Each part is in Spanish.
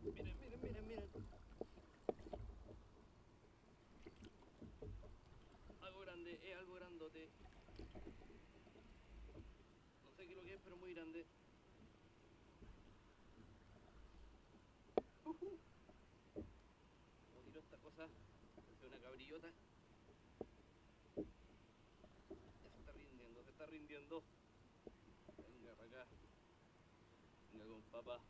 Miren, miren, miren, miren. Algo grande, es algo grandote. No sé qué es lo que es, pero muy grande. Cabrillota. Ya se está rindiendo, se está rindiendo. Venga para acá. Venga con papá.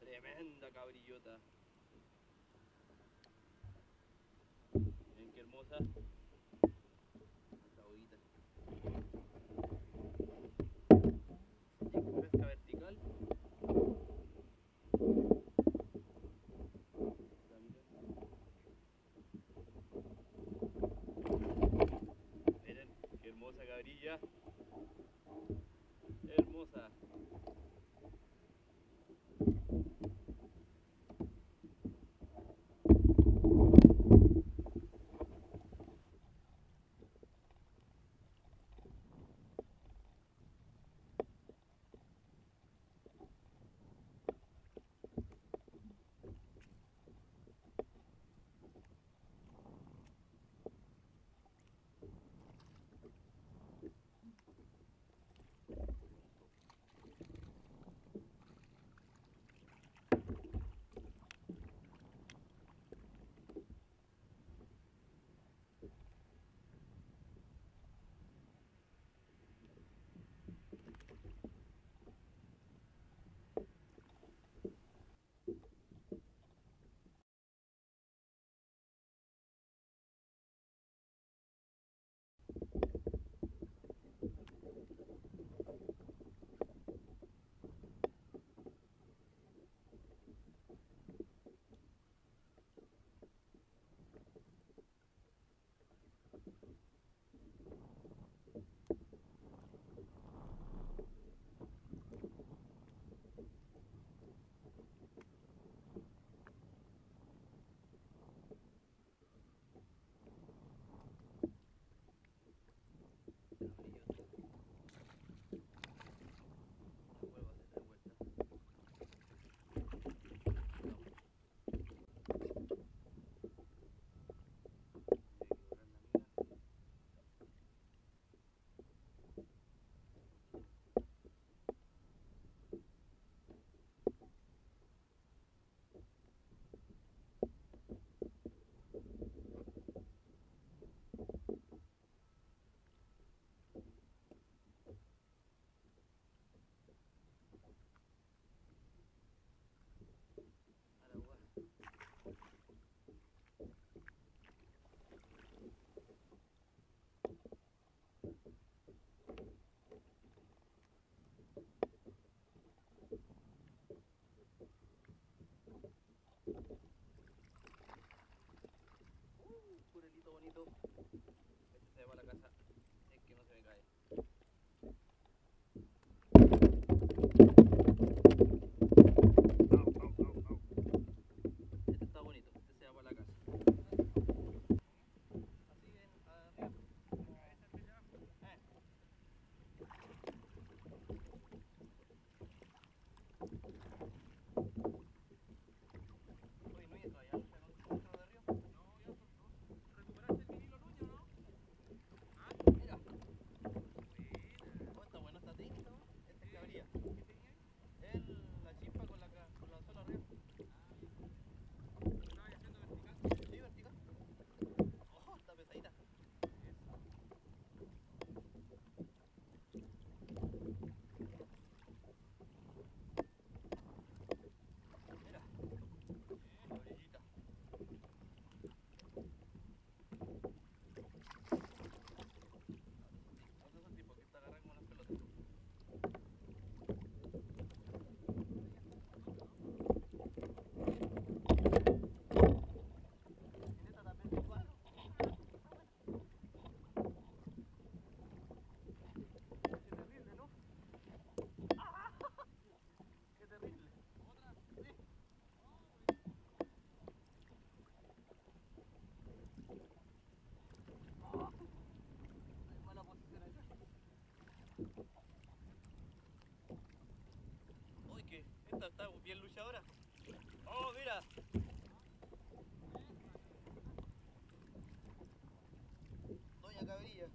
Tremenda cabrillota. Miren qué hermosa. Unidos. Está, está bien luchadora. Oh, mira. Doña Cabrilla.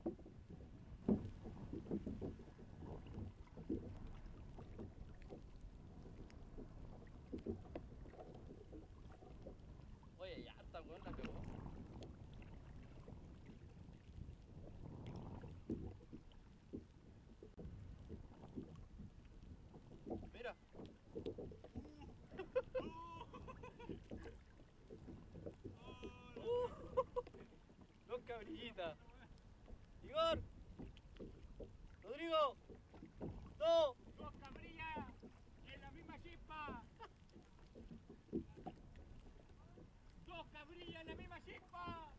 Oye, ya está, weón, la cagó. Mira. Uh, Dos cabrillitas. Igor. Rodrigo. No. ¡Dos cabrillas! ¡En la misma chispa! ¡Dos cabrillas en la misma chispa!